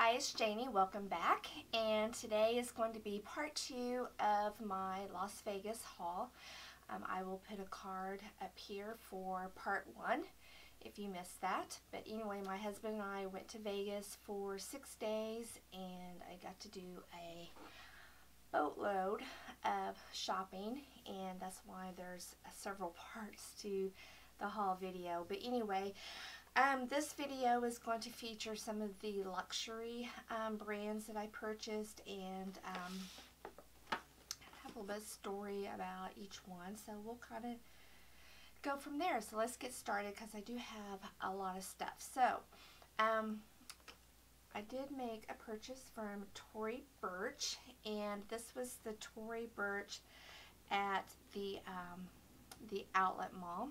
Hi, it's Jannie. Welcome back. And today is going to be part two of my Las Vegas haul. Um, I will put a card up here for part one if you missed that. But anyway, my husband and I went to Vegas for six days and I got to do a boatload of shopping and that's why there's several parts to the haul video. But anyway, um, this video is going to feature some of the luxury um, brands that I purchased and um, have a little bit of story about each one. So we'll kind of go from there. So let's get started because I do have a lot of stuff. So um, I did make a purchase from Tory Burch and this was the Tory Burch at the um, the outlet mall.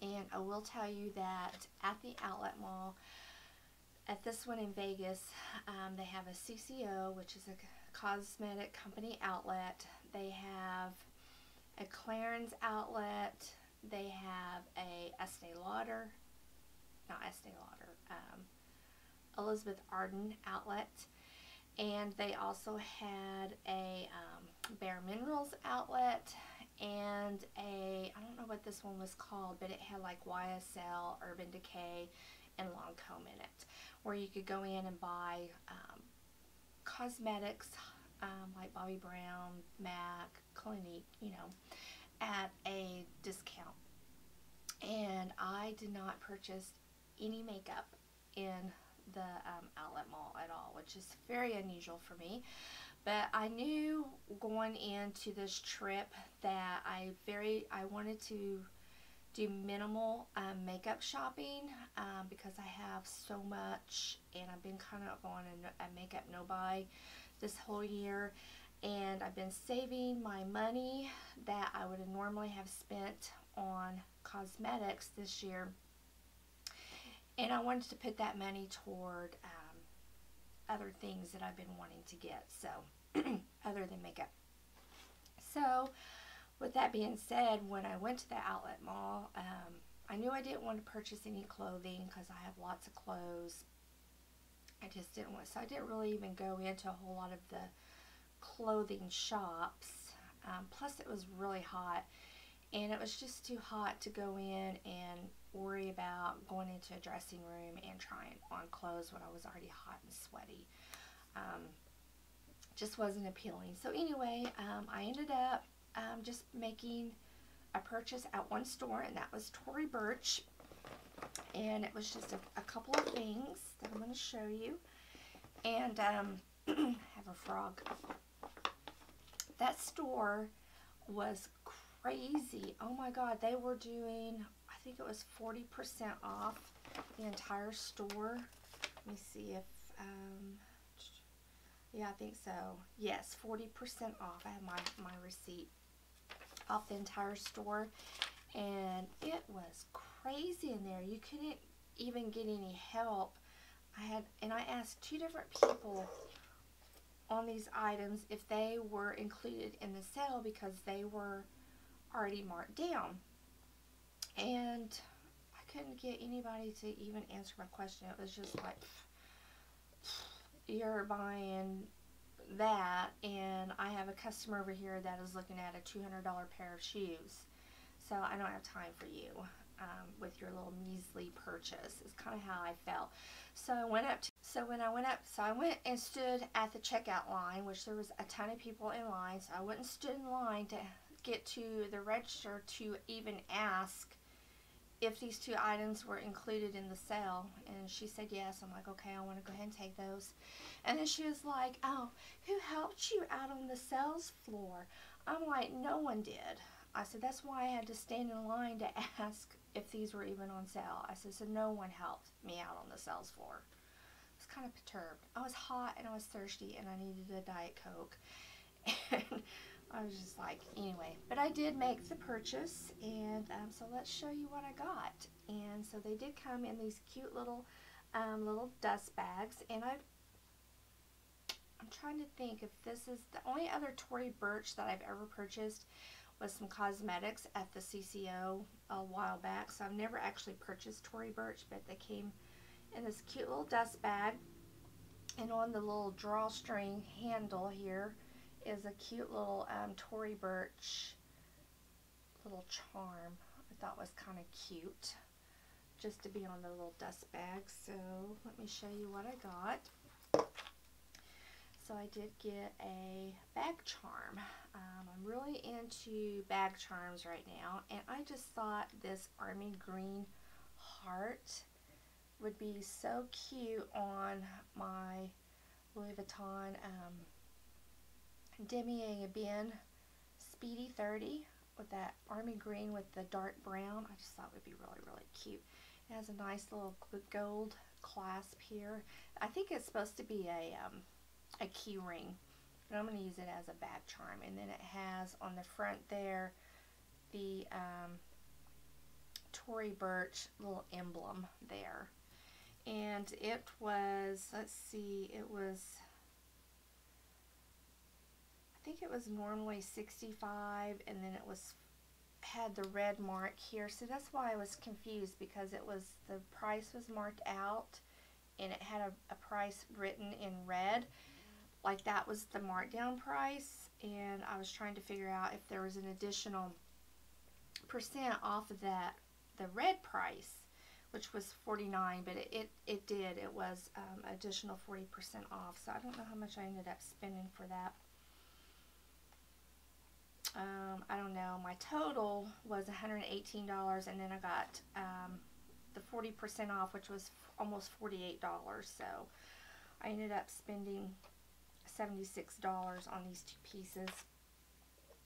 And I will tell you that at the outlet mall, at this one in Vegas, um, they have a CCO, which is a cosmetic company outlet. They have a Clarins outlet. They have a Estee Lauder, not Estee Lauder, um, Elizabeth Arden outlet. And they also had a um, Bare Minerals outlet and a, I don't know what this one was called, but it had like YSL, Urban Decay, and Lancome in it, where you could go in and buy um, cosmetics um, like Bobbi Brown, MAC, Clinique, you know, at a discount. And I did not purchase any makeup in the um, outlet mall at all, which is very unusual for me. But I knew going into this trip that I very I wanted to do minimal um, makeup shopping um, because I have so much and I've been kind of on a, a makeup no buy this whole year. And I've been saving my money that I would normally have spent on cosmetics this year. And I wanted to put that money toward um, other things that I've been wanting to get. So other than makeup. So with that being said, when I went to the outlet mall, um, I knew I didn't want to purchase any clothing because I have lots of clothes. I just didn't want, so I didn't really even go into a whole lot of the clothing shops. Um, plus it was really hot and it was just too hot to go in and worry about going into a dressing room and trying on clothes when I was already hot and sweaty. Um, just wasn't appealing. So anyway, um, I ended up um, just making a purchase at one store, and that was Tory Burch. And it was just a, a couple of things that I'm going to show you. And um, have a frog. That store was crazy. Oh my god, they were doing, I think it was 40% off the entire store. Let me see if, um, yeah, I think so. Yes, 40% off. I have my, my receipt off the entire store. And it was crazy in there. You couldn't even get any help. I had, and I asked two different people on these items if they were included in the sale because they were already marked down. And I couldn't get anybody to even answer my question. It was just like, you're buying that and I have a customer over here that is looking at a $200 pair of shoes. So I don't have time for you um, with your little measly purchase. It's kind of how I felt. So I went up, to, so when I went up, so I went and stood at the checkout line, which there was a ton of people in line. So I went and stood in line to get to the register to even ask if these two items were included in the sale? And she said yes. I'm like okay I want to go ahead and take those. And then she was like oh who helped you out on the sales floor? I'm like no one did. I said that's why I had to stand in line to ask if these were even on sale. I said so no one helped me out on the sales floor. I was kind of perturbed. I was hot and I was thirsty and I needed a Diet Coke. And I was just like, anyway. But I did make the purchase, and um, so let's show you what I got. And so they did come in these cute little um, little dust bags, and I, I'm trying to think if this is the only other Tory Burch that I've ever purchased was some cosmetics at the CCO a while back. So I've never actually purchased Tory Burch, but they came in this cute little dust bag. And on the little drawstring handle here is a cute little um, Tory Burch little charm. I thought was kind of cute just to be on the little dust bag. So let me show you what I got. So I did get a bag charm. Um, I'm really into bag charms right now and I just thought this army green heart would be so cute on my Louis Vuitton um, Damier Ebene Speedy 30 with that army green with the dark brown. I just thought would be really, really cute. It has a nice little gold clasp here. I think it's supposed to be a, um, a key ring, but I'm going to use it as a bag charm. And then it has on the front there the um, Tory Burch little emblem there. And it was, let's see, it was, think it was normally 65 and then it was had the red mark here. So that's why I was confused because it was, the price was marked out and it had a, a price written in red. Like that was the markdown price and I was trying to figure out if there was an additional percent off of that, the red price which was 49 but it, it, it did it was um, additional 40% off so I don't know how much I ended up spending for that um, I don't know, my total was $118 and then I got um, the 40% off which was almost $48 so I ended up spending $76 on these two pieces.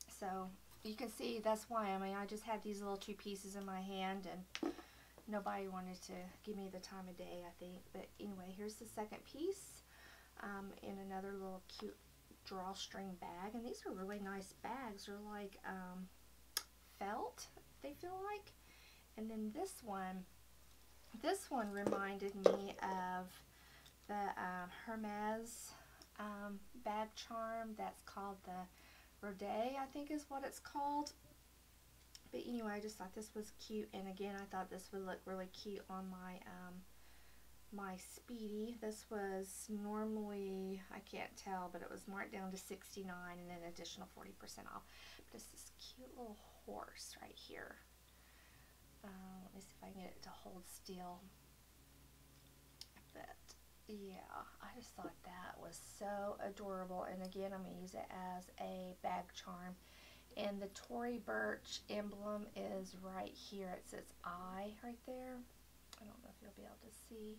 So you can see that's why I mean I just had these little two pieces in my hand and nobody wanted to give me the time of day I think. But anyway here's the second piece um, in another little cute drawstring bag. And these are really nice bags. They're like um, felt, they feel like. And then this one, this one reminded me of the uh, Hermes um, bag charm that's called the Rode, I think is what it's called. But anyway, I just thought this was cute. And again, I thought this would look really cute on my um, my Speedy. This was normally, I can't tell, but it was marked down to 69 and then additional 40% off. But it's this cute little horse right here. Uh, let me see if I can get it to hold still. But yeah, I just thought that was so adorable. And again, I'm going to use it as a bag charm. And the Tory Burch emblem is right here. It says I right there. I don't know if you'll be able to see.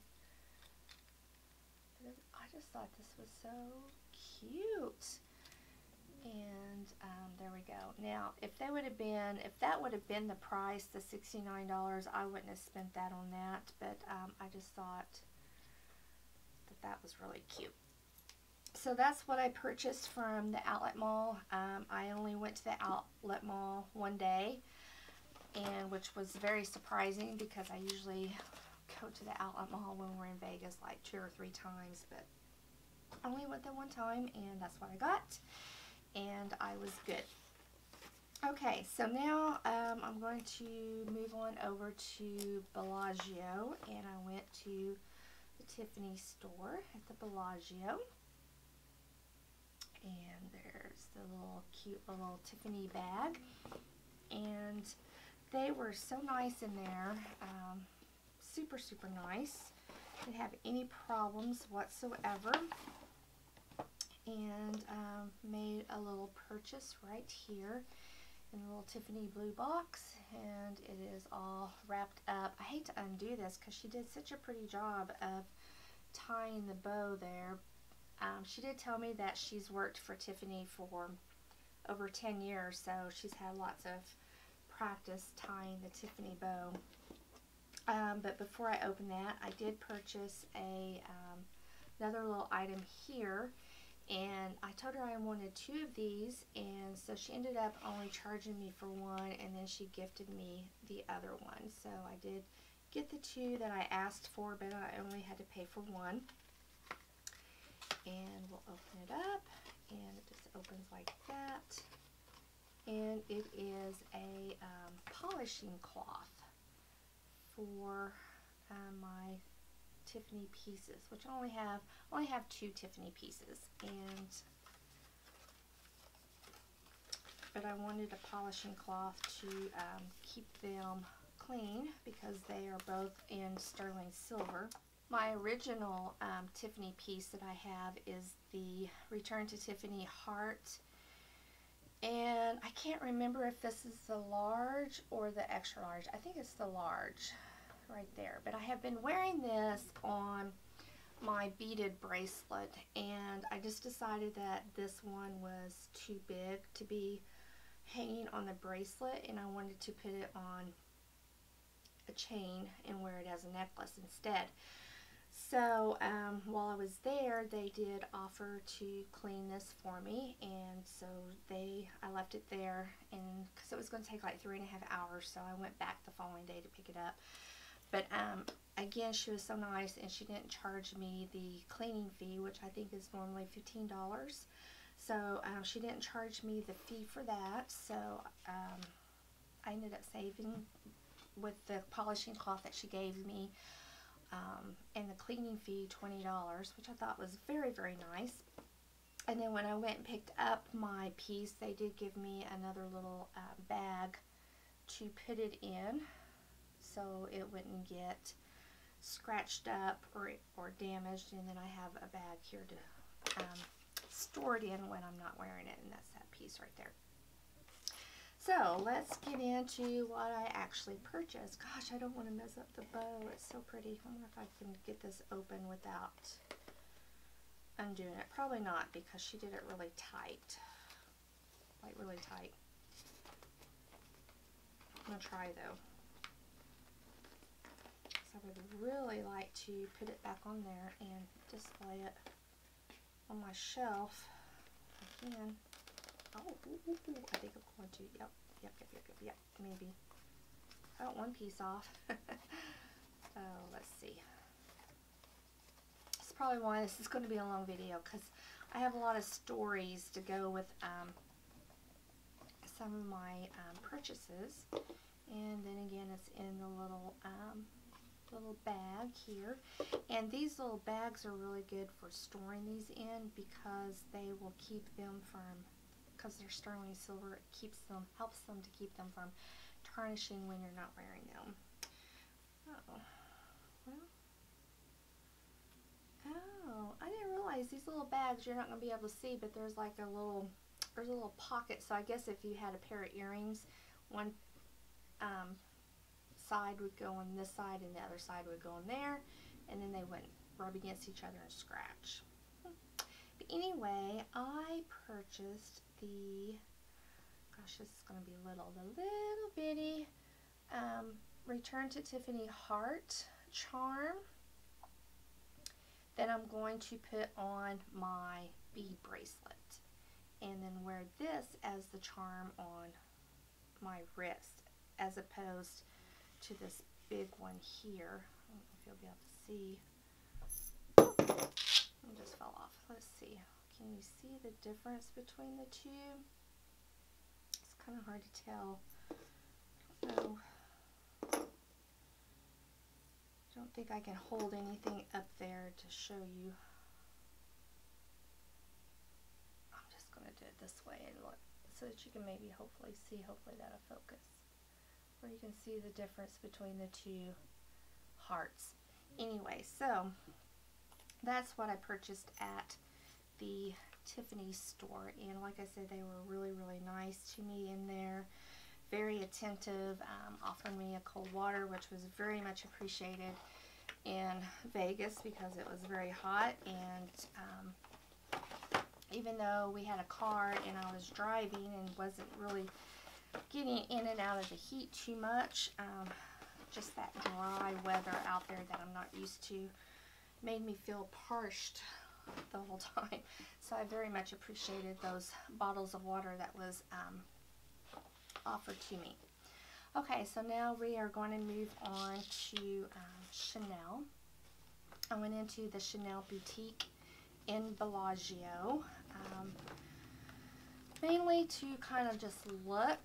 Just thought this was so cute. And um, there we go. Now, if they would have been, if that would have been the price, the $69, I wouldn't have spent that on that. But um, I just thought that that was really cute. So that's what I purchased from the outlet mall. Um, I only went to the outlet mall one day, and which was very surprising because I usually go to the outlet mall when we're in Vegas like two or three times, but I only went there one time and that's what I got and I was good. Okay, so now um, I'm going to move on over to Bellagio and I went to the Tiffany store at the Bellagio and there's the little cute little Tiffany bag and they were so nice in there. Um, super, super nice. Didn't have any problems whatsoever. And um, made a little purchase right here in a little Tiffany blue box. And it is all wrapped up. I hate to undo this because she did such a pretty job of tying the bow there. Um, she did tell me that she's worked for Tiffany for over 10 years, so she's had lots of practice tying the Tiffany bow. Um, but before I open that, I did purchase a um, another little item here. And I told her I wanted two of these, and so she ended up only charging me for one, and then she gifted me the other one. So I did get the two that I asked for, but I only had to pay for one. And we'll open it up, and it just opens like that. And it is a um, polishing cloth for uh, my Tiffany pieces, which I only have only have two Tiffany pieces, and but I wanted a polishing cloth to um, keep them clean because they are both in sterling silver. My original um, Tiffany piece that I have is the Return to Tiffany Heart. And I can't remember if this is the large or the extra large. I think it's the large right there. But I have been wearing this on my beaded bracelet and I just decided that this one was too big to be hanging on the bracelet and I wanted to put it on a chain and wear it as a necklace instead. So um, while I was there, they did offer to clean this for me, and so they I left it there, and because it was going to take like three and a half hours, so I went back the following day to pick it up. But um, again, she was so nice, and she didn't charge me the cleaning fee, which I think is normally fifteen dollars. So um, she didn't charge me the fee for that, so um, I ended up saving with the polishing cloth that she gave me um, and the cleaning fee $20, which I thought was very, very nice. And then when I went and picked up my piece, they did give me another little uh, bag to put it in so it wouldn't get scratched up or, or damaged. And then I have a bag here to um, store it in when I'm not wearing it, and that's that piece right there. So let's get into what I actually purchased. Gosh, I don't want to mess up the bow. It's so pretty. I wonder if I can get this open without undoing it. Probably not because she did it really tight. Like really tight. I'm going to try though. I would really like to put it back on there and display it on my shelf again. Oh, ooh, ooh, ooh. I think I'm going to. Yep, yep, yep, yep, yep, yep. Maybe. I got one piece off. so let's see. That's probably why this is going to be a long video because I have a lot of stories to go with um, some of my um, purchases. And then again, it's in the little um, little bag here. And these little bags are really good for storing these in because they will keep them from, because they're sterling silver, it keeps them, helps them to keep them from tarnishing when you're not wearing them. Oh, well. Oh, I didn't realize these little bags you're not going to be able to see, but there's like a little, there's a little pocket. So I guess if you had a pair of earrings, one um, side would go on this side and the other side would go on there and then they wouldn't rub against each other and scratch. But anyway, I purchased the, gosh this is going to be little, the little bitty um, Return to Tiffany Heart Charm that I'm going to put on my bead bracelet and then wear this as the charm on my wrist as opposed to this big one here. I don't know if you'll be able to see. It just fell off. Let's see. Can you see the difference between the two? It's kind of hard to tell. I don't know. I don't think I can hold anything up there to show you. I'm just going to do it this way and look so that you can maybe hopefully see. Hopefully that'll focus you can see the difference between the two hearts. Anyway, so that's what I purchased at the Tiffany store. And like I said, they were really, really nice to me in there. Very attentive, um, offered me a cold water, which was very much appreciated in Vegas because it was very hot. And um, even though we had a car and I was driving and wasn't really getting in and out of the heat too much. Um, just that dry weather out there that I'm not used to made me feel parched the whole time. So I very much appreciated those bottles of water that was um, offered to me. Okay, so now we are going to move on to um, Chanel. I went into the Chanel boutique in Bellagio. Um, mainly to kind of just look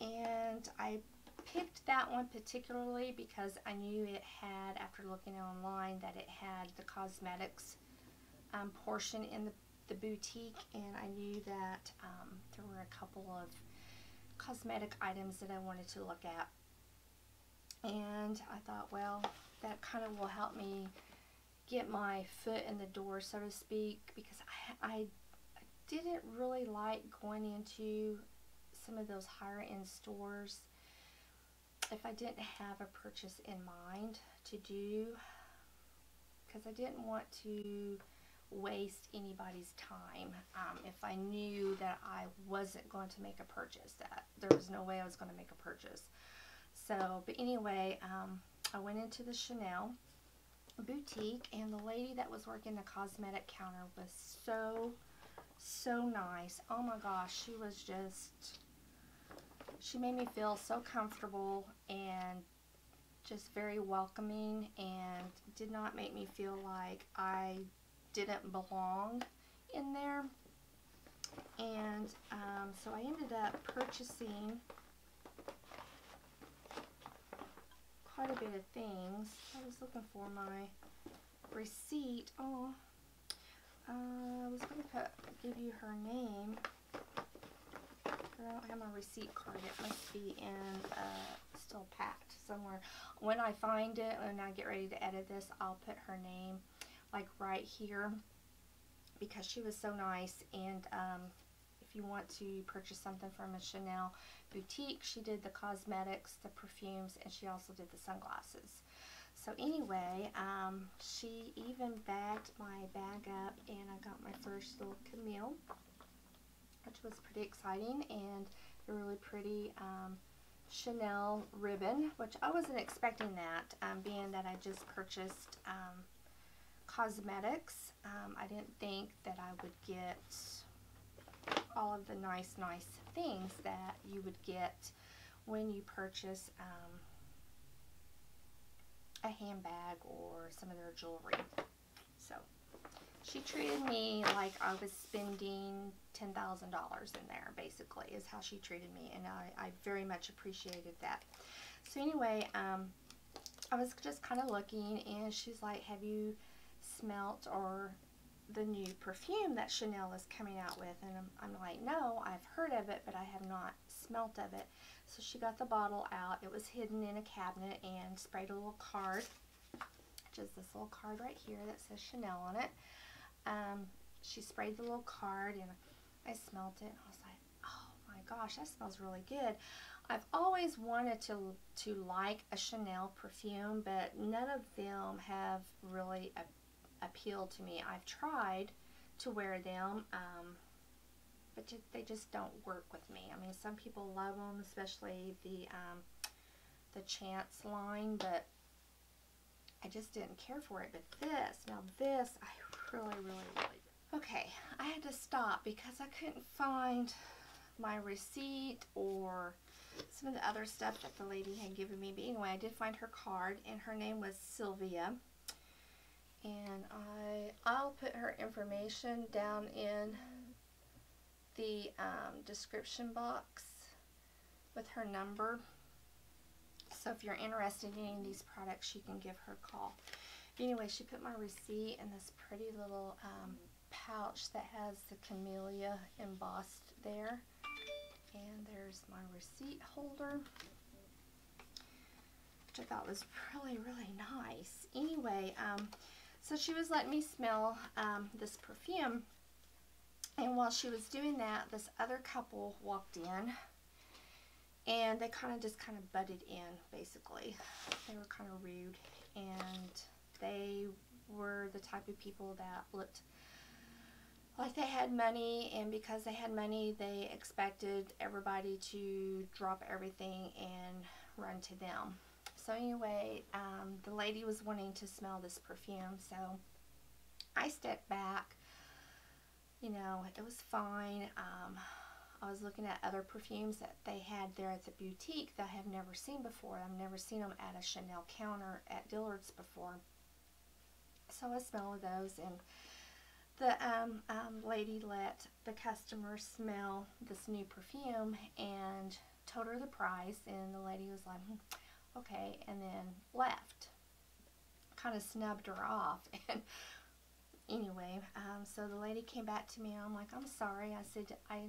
and I picked that one particularly because I knew it had, after looking online, that it had the cosmetics um, portion in the, the boutique and I knew that um, there were a couple of cosmetic items that I wanted to look at. And I thought, well, that kind of will help me get my foot in the door, so to speak, because I, I didn't really like going into some of those higher end stores if I didn't have a purchase in mind to do because I didn't want to waste anybody's time um, if I knew that I wasn't going to make a purchase that there was no way I was going to make a purchase. So but anyway um, I went into the Chanel boutique and the lady that was working the cosmetic counter was so so nice oh my gosh she was just she made me feel so comfortable and just very welcoming and did not make me feel like I didn't belong in there. And um, so I ended up purchasing quite a bit of things. I was looking for my receipt. Oh, uh, I was going to give you her name. I don't have my receipt card. It must be in, uh, still packed somewhere. When I find it, and I get ready to edit this, I'll put her name, like, right here. Because she was so nice. And, um, if you want to purchase something from a Chanel boutique, she did the cosmetics, the perfumes, and she also did the sunglasses. So anyway, um, she even bagged my bag up, and I got my first little camellia which was pretty exciting and a really pretty um, Chanel ribbon, which I wasn't expecting that, um, being that I just purchased um, cosmetics. Um, I didn't think that I would get all of the nice, nice things that you would get when you purchase um, a handbag or some of their jewelry. So she treated me like I was spending $10,000 in there, basically, is how she treated me. And I, I very much appreciated that. So anyway, um, I was just kind of looking, and she's like, have you smelt or the new perfume that Chanel is coming out with? And I'm, I'm like, no, I've heard of it, but I have not smelt of it. So she got the bottle out. It was hidden in a cabinet and sprayed a little card, which is this little card right here that says Chanel on it um, she sprayed the little card and I smelled it and I was like, oh my gosh, that smells really good. I've always wanted to, to like a Chanel perfume, but none of them have really appealed to me. I've tried to wear them, um, but they just don't work with me. I mean, some people love them, especially the, um, the Chance line, but I just didn't care for it. But this, now this, I really, really, really Okay, I had to stop because I couldn't find my receipt or some of the other stuff that the lady had given me. But anyway, I did find her card, and her name was Sylvia. And I, I'll put her information down in the um, description box with her number. So if you're interested in any of these products, you can give her a call. Anyway, she put my receipt in this pretty little um, pouch that has the camellia embossed there. And there's my receipt holder, which I thought was really, really nice. Anyway, um, so she was letting me smell um, this perfume. And while she was doing that, this other couple walked in. And they kind of just kind of butted in, basically. They were kind of rude. And they were the type of people that looked like they had money and because they had money they expected everybody to drop everything and run to them. So anyway, um, the lady was wanting to smell this perfume so I stepped back. You know, it was fine. Um, I was looking at other perfumes that they had there at the boutique that I have never seen before. I've never seen them at a Chanel counter at Dillard's before. So I smelled those and the um, um, lady let the customer smell this new perfume and told her the price, and the lady was like, hmm, okay, and then left. Kind of snubbed her off. And anyway, um, so the lady came back to me, I'm like, I'm sorry. I said, I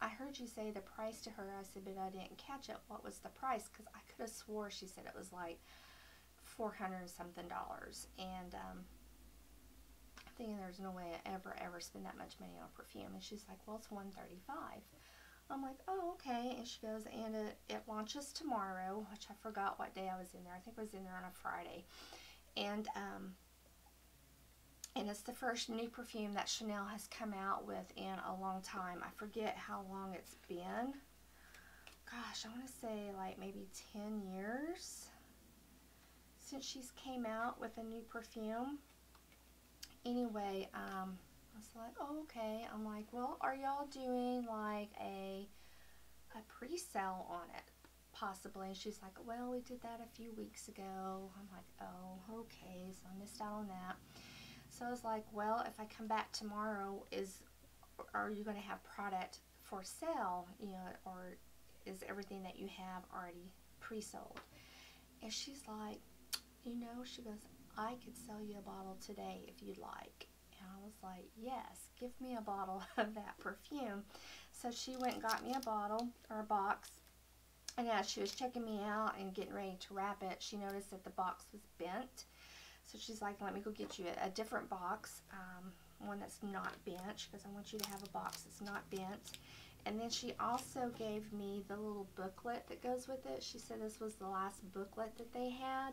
I heard you say the price to her. I said, but I didn't catch it. What was the price? Because I could have swore she said it was like 400 something dollars. And um, I'm thinking there's no way I ever, ever spend that much money on perfume. And she's like, well, it's 135 I'm like, oh, okay. And she goes, and it, it launches tomorrow, which I forgot what day I was in there. I think I was in there on a Friday. And, um, and it's the first new perfume that Chanel has come out with in a long time. I forget how long it's been. Gosh, I want to say like maybe 10 years since she's came out with a new perfume. Anyway, um, I was like, oh, okay. I'm like, well, are y'all doing like a, a pre-sale on it? Possibly. And she's like, well, we did that a few weeks ago. I'm like, oh, okay. So I missed out on that. So I was like, well, if I come back tomorrow, is are you going to have product for sale, you know, or is everything that you have already pre-sold? And she's like, you know, she goes, I could sell you a bottle today if you'd like. And I was like, yes, give me a bottle of that perfume. So she went and got me a bottle or a box. And as she was checking me out and getting ready to wrap it, she noticed that the box was bent. So she's like, let me go get you a, a different box, um, one that's not bent, because I want you to have a box that's not bent. And then she also gave me the little booklet that goes with it. She said this was the last booklet that they had.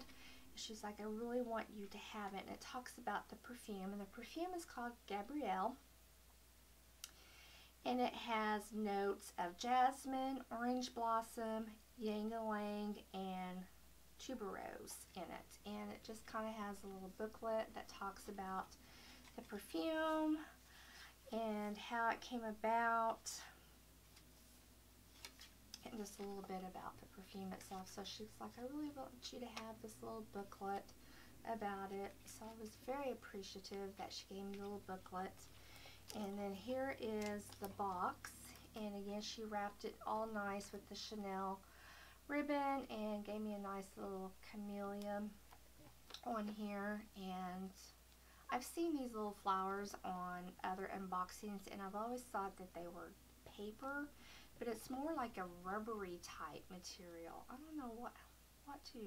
She's like, I really want you to have it. And it talks about the perfume. And the perfume is called Gabrielle. And it has notes of jasmine, orange blossom, ylang ylang, and tuberose in it. And it just kind of has a little booklet that talks about the perfume and how it came about and just a little bit about the perfume itself. So she's like, I really want you to have this little booklet about it. So I was very appreciative that she gave me the little booklet. And then here is the box. And again, she wrapped it all nice with the Chanel ribbon and gave me a nice little camellia on here. And I've seen these little flowers on other unboxings and I've always thought that they were paper but it's more like a rubbery type material. I don't know what what to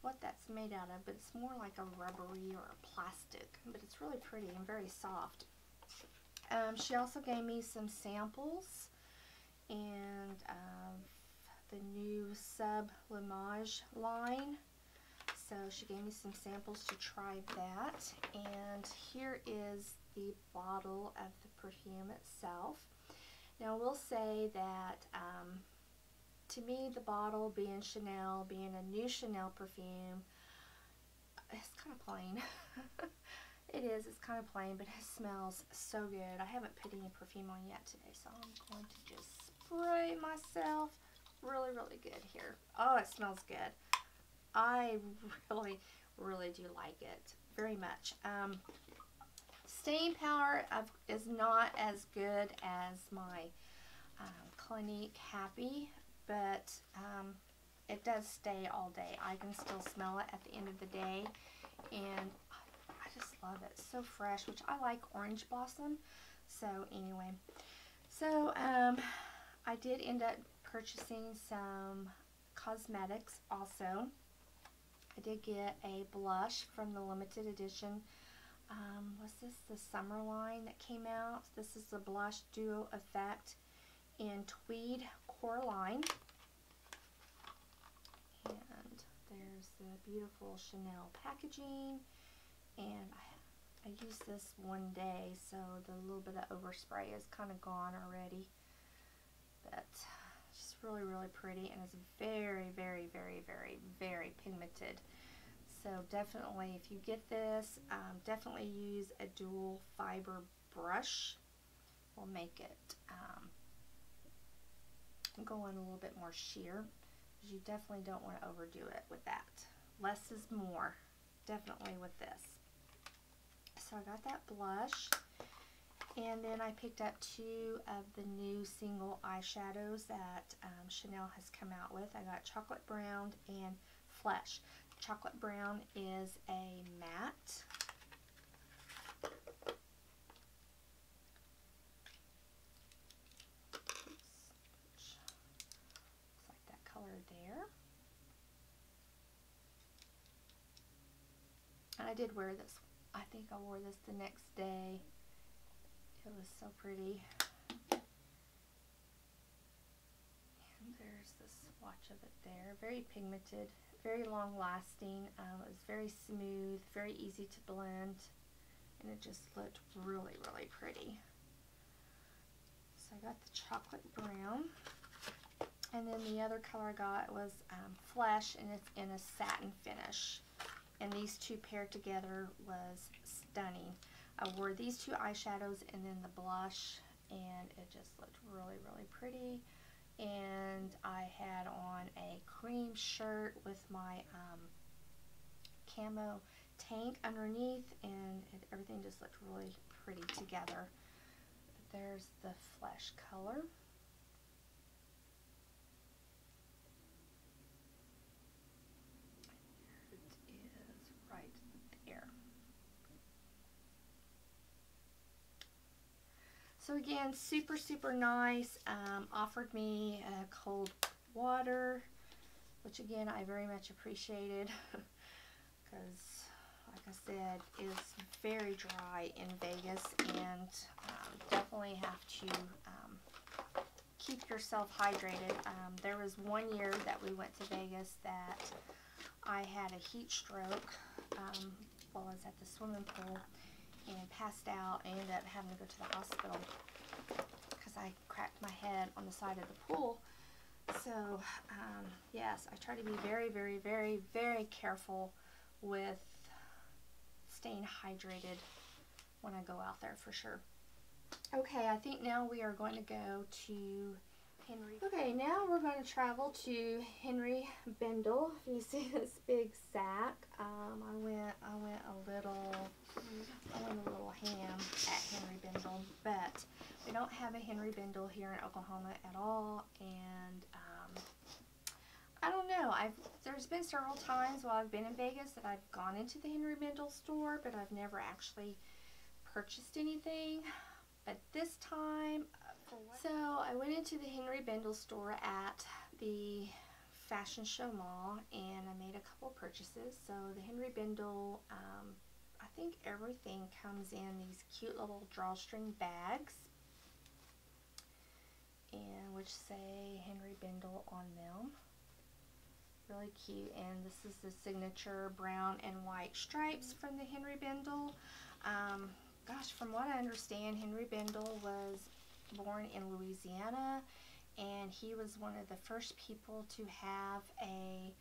what that's made out of but it's more like a rubbery or a plastic but it's really pretty and very soft. Um, she also gave me some samples and um, the new Sublimage line. So she gave me some samples to try that. And here is the bottle of the perfume itself. Now, we'll say that um, to me, the bottle being Chanel, being a new Chanel perfume, it's kind of plain. it is, it's kind of plain, but it smells so good. I haven't put any perfume on yet today, so I'm going to just spray myself really, really good here. Oh, it smells good. I really, really do like it very much. Um, staying power of, is not as good as my um, Clinique Happy, but um, it does stay all day. I can still smell it at the end of the day, and I just love it. so fresh, which I like orange blossom. So anyway, so um, I did end up purchasing some cosmetics also. I did get a blush from the limited edition. Um, was this the summer line that came out? This is the Blush Duo Effect in Tweed Coraline. And there's the beautiful Chanel packaging. And I, I used this one day, so the little bit of overspray is kind of gone already. But really, really pretty and it's very, very, very, very, very pigmented. So definitely, if you get this, um, definitely use a dual fiber brush. Will make it um, go on a little bit more sheer. You definitely don't want to overdo it with that. Less is more, definitely with this. So I got that blush. And then I picked up two of the new single eyeshadows that um, Chanel has come out with. I got Chocolate Brown and Flesh. Chocolate Brown is a matte. Like that color there. And I did wear this. I think I wore this the next day. It was so pretty. And there's the swatch of it there. Very pigmented, very long lasting. Um, it was very smooth, very easy to blend. And it just looked really, really pretty. So I got the chocolate brown. And then the other color I got was um, Flesh, and it's in a satin finish. And these two paired together was stunning. I wore these two eyeshadows and then the blush, and it just looked really, really pretty. And I had on a cream shirt with my um, camo tank underneath, and it, everything just looked really pretty together. But there's the flesh color. So again, super, super nice. Um, offered me a cold water, which again, I very much appreciated because, like I said, it's very dry in Vegas and um, definitely have to um, keep yourself hydrated. Um, there was one year that we went to Vegas that I had a heat stroke um, while I was at the swimming pool and passed out and ended up having to go to the hospital because I cracked my head on the side of the pool. So, um, yes, I try to be very, very, very, very careful with staying hydrated when I go out there for sure. Okay, I think now we are going to go to Henri. Okay, now we're going to travel to Henri Bendel. You see this big sack. Um, I went, I went a little, I went a little ham at Henri Bendel, but we don't have a Henri Bendel here in Oklahoma at all, and um, I don't know. I've there's been several times while I've been in Vegas that I've gone into the Henri Bendel store, but I've never actually purchased anything. But this time, so I went into the Henri Bendel store at the Fashion Show Mall and I made a couple purchases. So the Henri Bendel, um, I think everything comes in these cute little drawstring bags and which say Henri Bendel on them. Really cute and this is the signature brown and white stripes from the Henri Bendel. Um, gosh, from what I understand, Henri Bendel was born in Louisiana and he was one of the first people to have a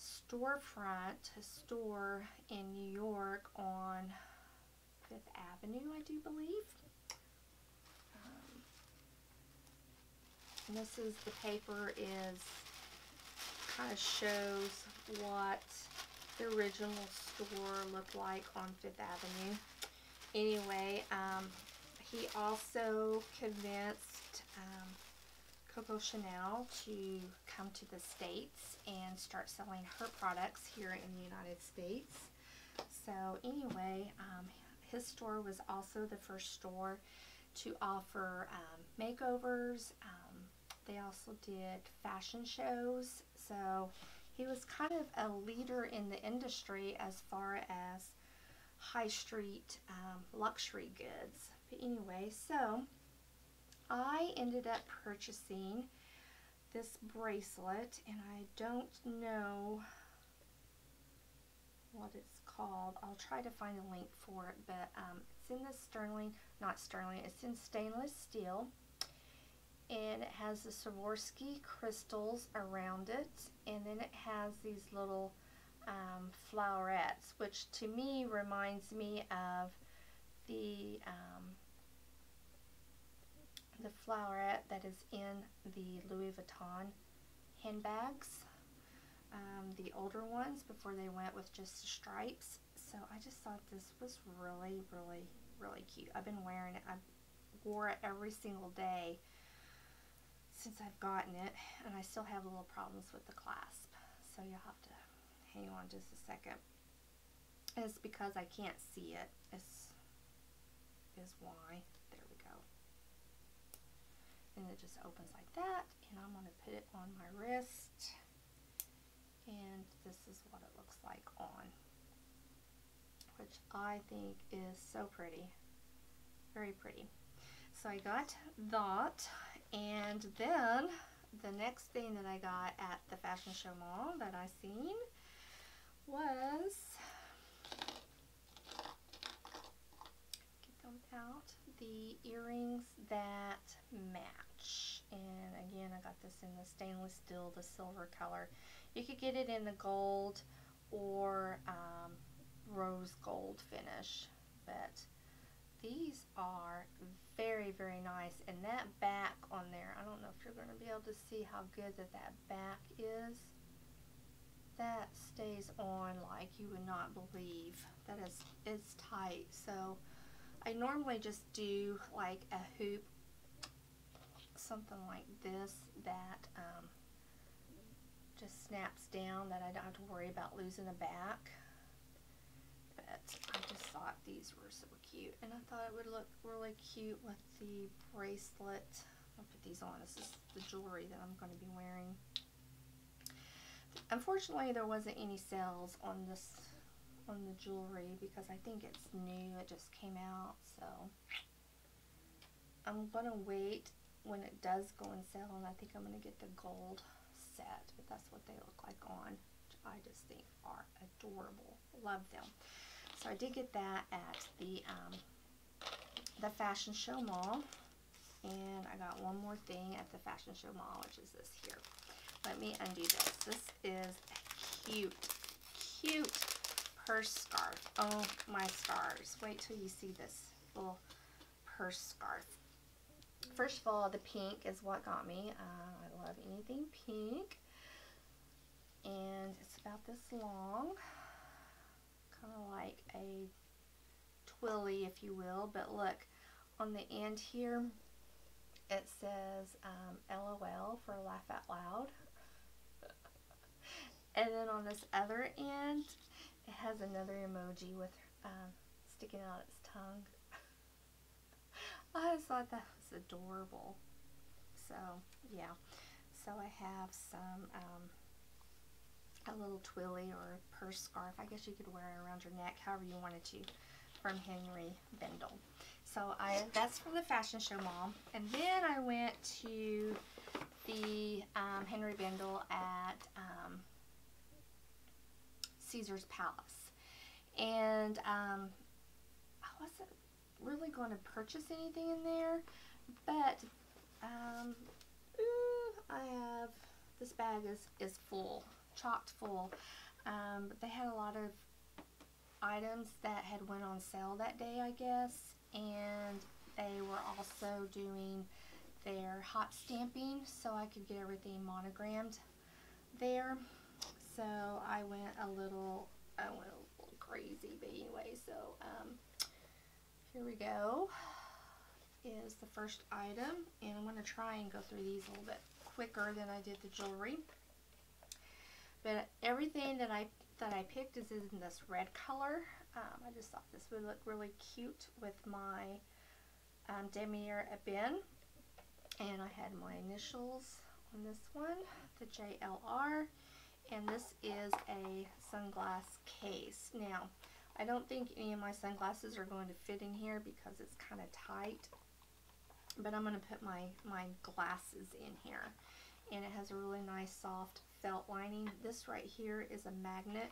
storefront, store in New York on Fifth Avenue, I do believe. Um, and this is the paper is kind of shows what the original store looked like on Fifth Avenue. Anyway, um, he also convinced um, Coco Chanel to come to the States and start selling her products here in the United States. So anyway, um, his store was also the first store to offer um, makeovers. Um, they also did fashion shows. So he was kind of a leader in the industry as far as high street um, luxury goods. But anyway, so I ended up purchasing this bracelet and I don't know what it's called. I'll try to find a link for it, but um, it's in the sterling, not sterling, it's in stainless steel and it has the Swarovski crystals around it and then it has these little um, flowerets which to me reminds me of the um, the flowerette that is in the Louis Vuitton handbags um, the older ones before they went with just the stripes so I just thought this was really really really cute. I've been wearing it. I wore it every single day since I've gotten it, and I still have a little problems with the clasp. So you'll have to hang on just a second. It's because I can't see it. it. Is is why. And it just opens like that, and I'm going to put it on my wrist. And this is what it looks like on, which I think is so pretty. Very pretty. So I got that and then the next thing that I got at the fashion show mall that I seen was get them out the earrings that match and again I got this in the stainless steel the silver color you could get it in the gold or um, rose gold finish but these are very, very nice. And that back on there, I don't know if you're going to be able to see how good that that back is. That stays on like you would not believe. That is, it's tight. So I normally just do like a hoop, something like this that um, just snaps down that I don't have to worry about losing a back but I just thought these were so cute. And I thought it would look really cute with the bracelet. I'll put these on. This is the jewelry that I'm going to be wearing. Unfortunately, there wasn't any sales on this on the jewelry because I think it's new. It just came out, so I'm going to wait when it does go on sale, and I think I'm going to get the gold set, but that's what they look like on, I just think are adorable. Love them. So I did get that at the um, the Fashion Show Mall. And I got one more thing at the Fashion Show Mall, which is this here. Let me undo this. This is a cute, cute purse scarf. Oh my stars. Wait till you see this little purse scarf. First of all, the pink is what got me. Uh, I love anything pink. And it's about this long kind of like a twilly, if you will. But look, on the end here, it says um, LOL for laugh out loud. and then on this other end, it has another emoji with uh, sticking out its tongue. I just thought that was adorable. So, yeah. So I have some um, a little twilly or purse scarf. I guess you could wear it around your neck however you wanted to from Henri Bendel. So I that's from the fashion show mall. And then I went to the um, Henri Bendel at um, Caesar's Palace. And um, I wasn't really going to purchase anything in there, but um, ooh, I have, this bag is, is full chocked full. Um, they had a lot of items that had went on sale that day, I guess, and they were also doing their hot stamping so I could get everything monogrammed there. So I went a little, I went a little crazy, but anyway, so um, here we go is the first item, and I'm going to try and go through these a little bit quicker than I did the jewelry. But everything that I that I picked is in this red color. Um, I just thought this would look really cute with my um, Damier Ebene. And I had my initials on this one, the JLR. And this is a sunglass case. Now, I don't think any of my sunglasses are going to fit in here because it's kind of tight. But I'm going to put my, my glasses in here. And it has a really nice soft felt lining. This right here is a magnet,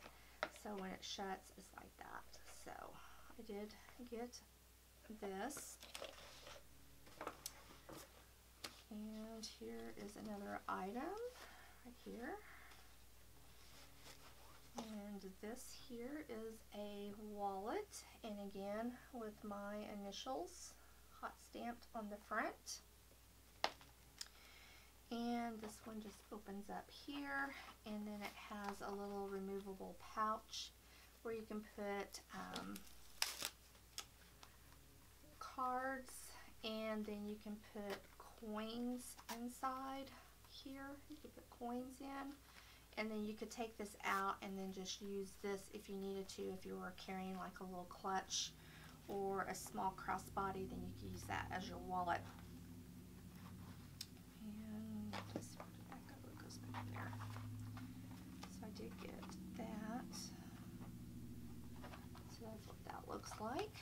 so when it shuts, it's like that. So I did get this. And here is another item right here. And this here is a wallet, and again with my initials hot stamped on the front. And this one just opens up here and then it has a little removable pouch where you can put um, cards and then you can put coins inside here. You can put coins in and then you could take this out and then just use this if you needed to if you were carrying like a little clutch or a small crossbody then you can use that as your wallet. And it goes back there. So I did get that. So that's what that looks like.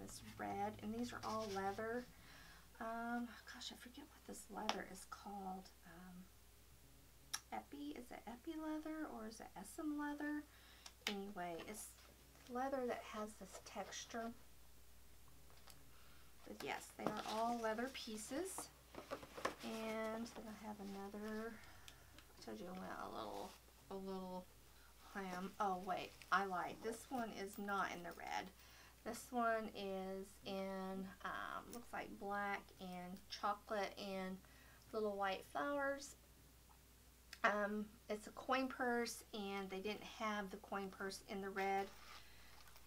This red and these are all leather. Um, gosh I forget what this leather is called. Epi. Is it Epi leather or is it Essam leather? Anyway, it's leather that has this texture. But yes, they are all leather pieces. And then I have another, I told you I went a little, a little ham. Oh wait, I lied. This one is not in the red. This one is in, um, looks like black and chocolate and little white flowers. Um, it's a coin purse and they didn't have the coin purse in the red,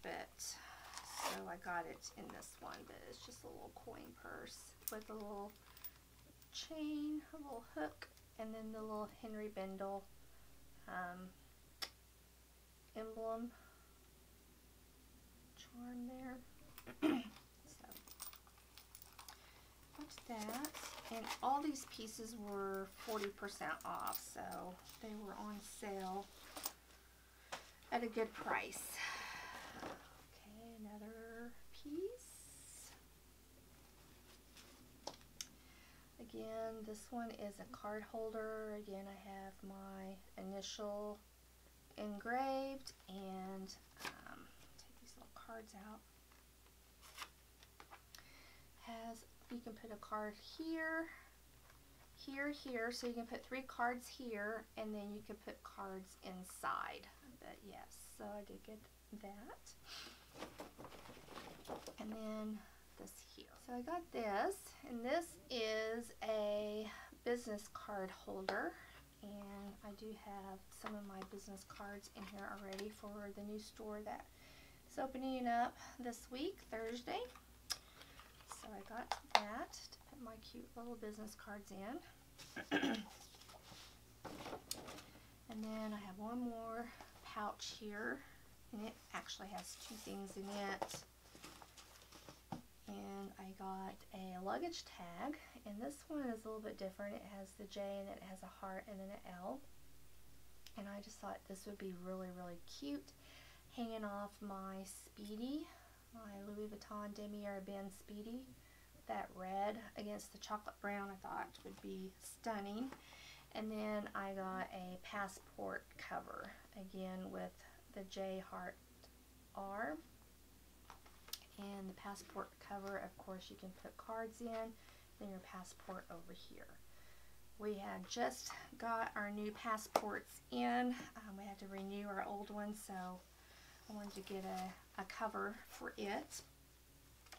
but so I got it in this one, but it's just a little coin purse with a little chain, a little hook, and then the little Henri Bendel um, emblem charm there. so, that's that. And all these pieces were 40% off, so they were on sale at a good price. Okay, another piece. Again, this one is a card holder. Again, I have my initial engraved and um, take these little cards out. Has you can put a card here, here, here. So you can put three cards here, and then you can put cards inside. But yes, so I did get that. And then this here. So I got this, and this is a business card holder. And I do have some of my business cards in here already for the new store that is opening up this week, Thursday. So I got that to put my cute little business cards in. and then I have one more pouch here. And it actually has two things in it. And I got a luggage tag. And this one is a little bit different. It has the J and it has a heart and then an L. And I just thought this would be really, really cute hanging off my Speedy my Louis Vuitton Damier Ebene Speedy. That red against the chocolate brown I thought would be stunning. And then I got a passport cover, again with the J Heart R. And the passport cover, of course, you can put cards in, then your passport over here. We had just got our new passports in. Um, we had to renew our old ones, so I wanted to get a, a cover for it.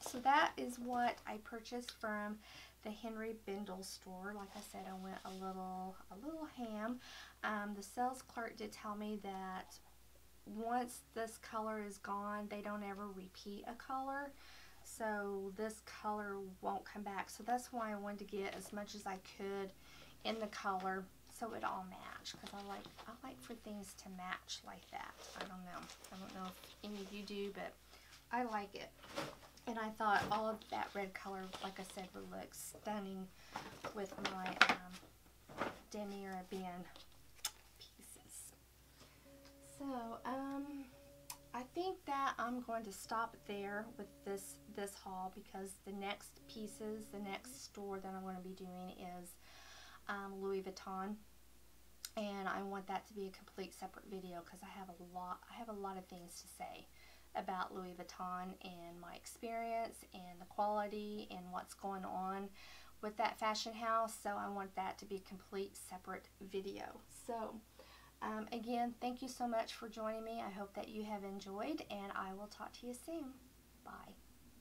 So that is what I purchased from the Henri Bendel store. Like I said, I went a little a little ham. Um, the sales clerk did tell me that once this color is gone, they don't ever repeat a color. So this color won't come back. So that's why I wanted to get as much as I could in the color so it all match because I like I like for things to match like that. I don't know. I don't know if any of you do, but I like it. And I thought all of that red color, like I said, would look stunning with my um, pieces. So, um, I think that I'm going to stop there with this this haul because the next pieces, the next store that I'm going to be doing is um, Louis Vuitton. And I want that to be a complete separate video because I have a lot I have a lot of things to say about Louis Vuitton and my experience and the quality and what's going on with that fashion house. So I want that to be a complete separate video. So um, again thank you so much for joining me. I hope that you have enjoyed and I will talk to you soon. Bye